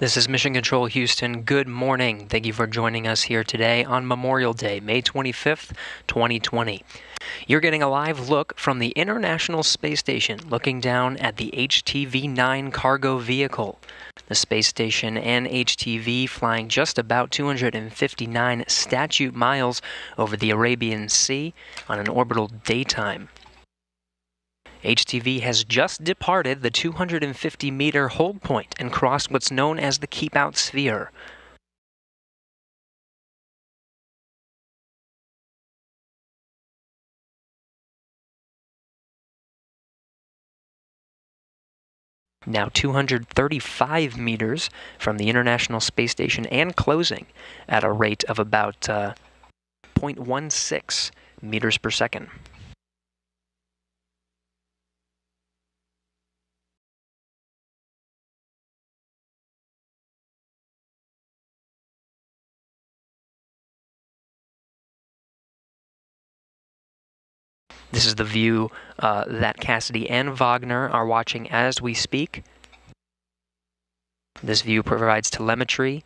This is Mission Control Houston. Good morning. Thank you for joining us here today on Memorial Day, May 25th, 2020. You're getting a live look from the International Space Station, looking down at the HTV 9 cargo vehicle. The space station and HTV flying just about 259 statute miles over the Arabian Sea on an orbital daytime. HTV has just departed the 250 meter hold point and crossed what's known as the keep out sphere. Now 235 meters from the International Space Station and closing at a rate of about uh, 0.16 meters per second. This is the view uh, that Cassidy and Vagner are watching as we speak. This view provides telemetry.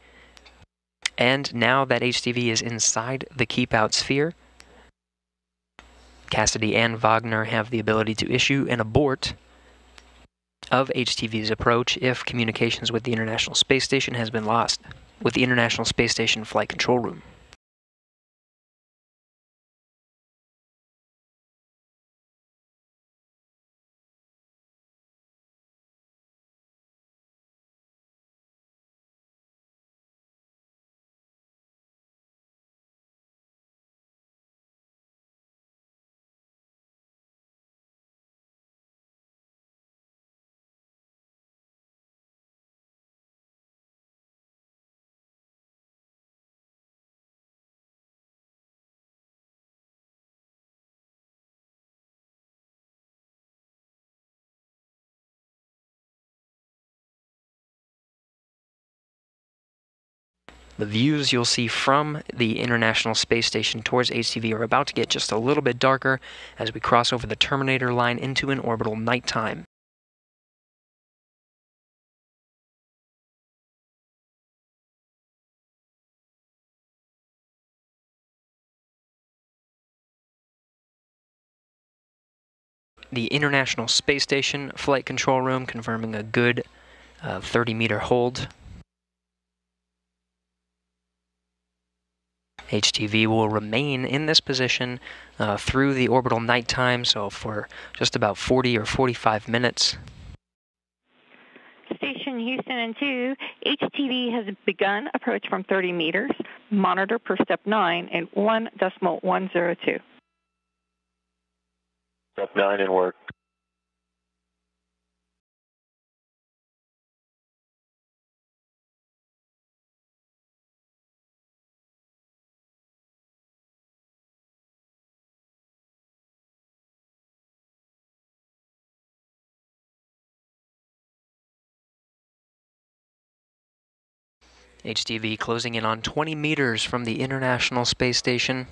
And now that HTV is inside the keep out sphere, Cassidy and Vagner have the ability to issue an abort of HTV's approach if communications with the International Space Station has been lost with the International Space Station Flight Control Room. The views you'll see from the International Space Station towards HTV are about to get just a little bit darker as we cross over the Terminator line into an orbital nighttime. The International Space Station Flight Control Room confirming a good uh, 30 meter hold HTV will remain in this position uh, through the orbital nighttime, so for just about 40 or 45 minutes. Station Houston and 2, HTV has begun approach from 30 meters, monitor per step 9 and 1 decimal 102. Step 9 in work. HTV closing in on 20 meters from the International Space Station.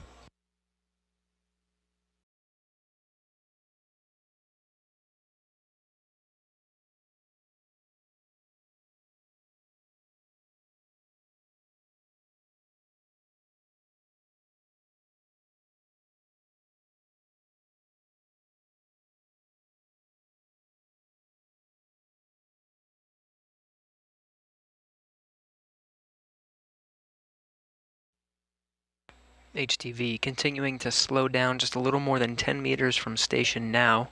HTV continuing to slow down just a little more than 10 meters from station now.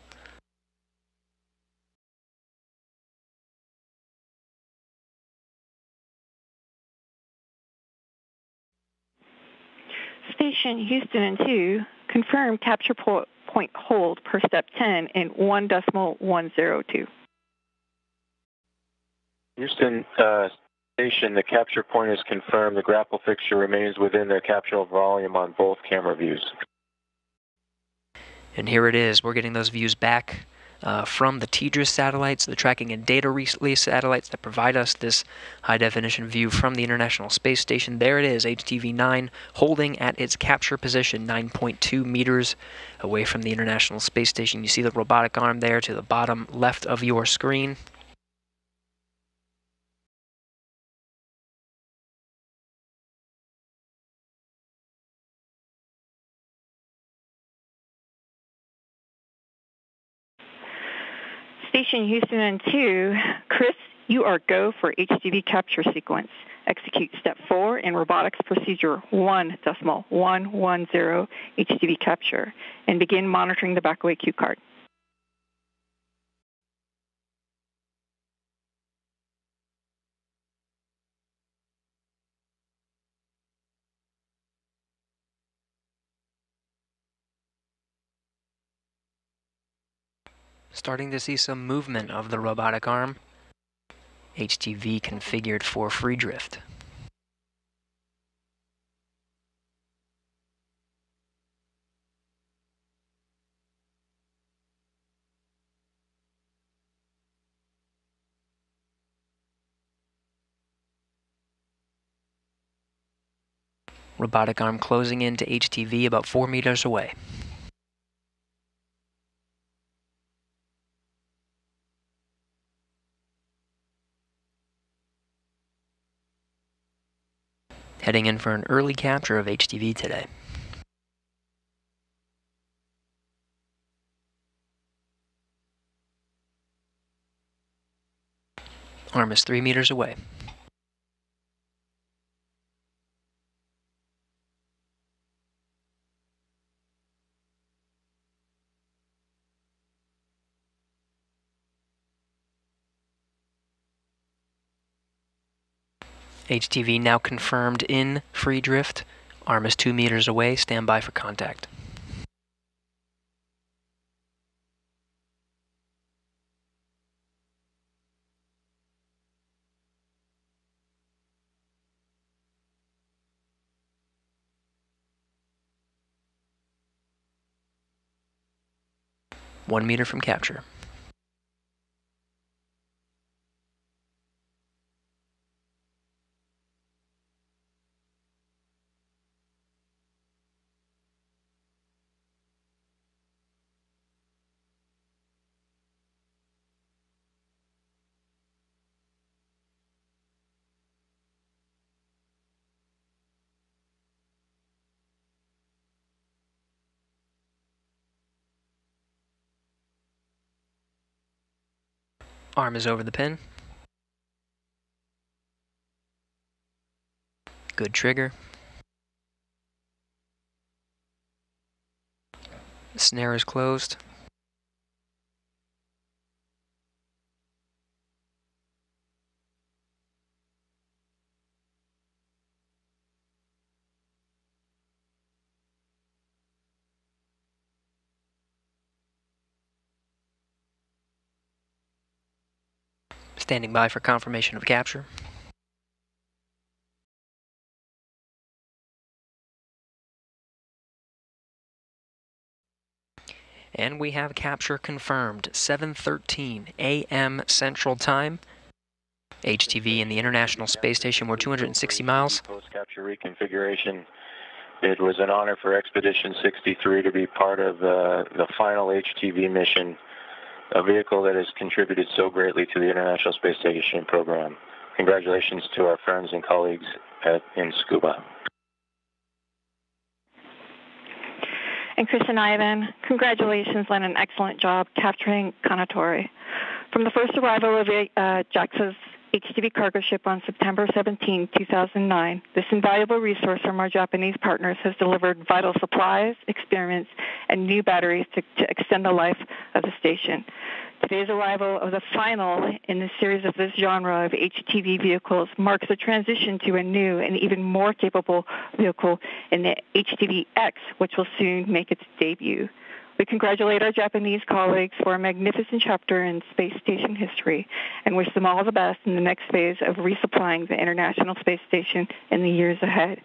Station Houston and 2, confirm capture po point hold per step 10 in 1 decimal 102. Houston, uh, station, the capture point is confirmed. The grapple fixture remains within the capsule volume on both camera views. And here it is. We're getting those views back uh, from the TDRS satellites, the tracking and data relay satellites that provide us this high definition view from the International Space Station. There it is, HTV 9, holding at its capture position 9.2 meters away from the International Space Station. You see the robotic arm there to the bottom left of your screen. Station Houston and 2, Chris, you are go for HTV capture sequence. Execute step 4 in robotics procedure 1.110 HTV capture and begin monitoring the backaway cue card. Starting to see some movement of the robotic arm. HTV configured for free drift. Robotic arm closing into HTV about 4 meters away. Heading in for an early capture of HTV today. Arm is three meters away. HTV now confirmed in free drift. Arm is two meters away. Stand by for contact. One meter from capture. Arm is over the pin. Good trigger. snare is closed. Standing by for confirmation of capture. And we have capture confirmed, 7.13 a.m. Central Time. HTV and the International Space Station were 260 miles. Post-capture reconfiguration. It was an honor for Expedition 63 to be part of uh, the final HTV mission a vehicle that has contributed so greatly to the International Space Station program. Congratulations to our friends and colleagues at, in Tsukuba. And Christian Ivan, congratulations on an excellent job capturing Kounotori. From the first arrival of uh, JAXA's HTV cargo ship on September 17, 2009, this invaluable resource from our Japanese partners has delivered vital supplies, experiments, and new batteries to, to extend the life of the station. Today's arrival of the final in the series of this genre of HTV vehicles marks a transition to a new and even more capable vehicle in the HTV-X, which will soon make its debut. We congratulate our Japanese colleagues for a magnificent chapter in space station history and wish them all the best in the next phase of resupplying the International Space Station in the years ahead.